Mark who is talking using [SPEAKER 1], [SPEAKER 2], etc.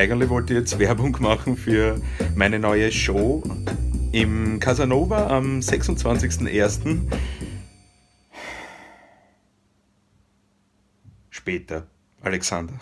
[SPEAKER 1] Eigentlich wollte ich jetzt Werbung machen für meine neue Show im Casanova am 26.01. Später, Alexander.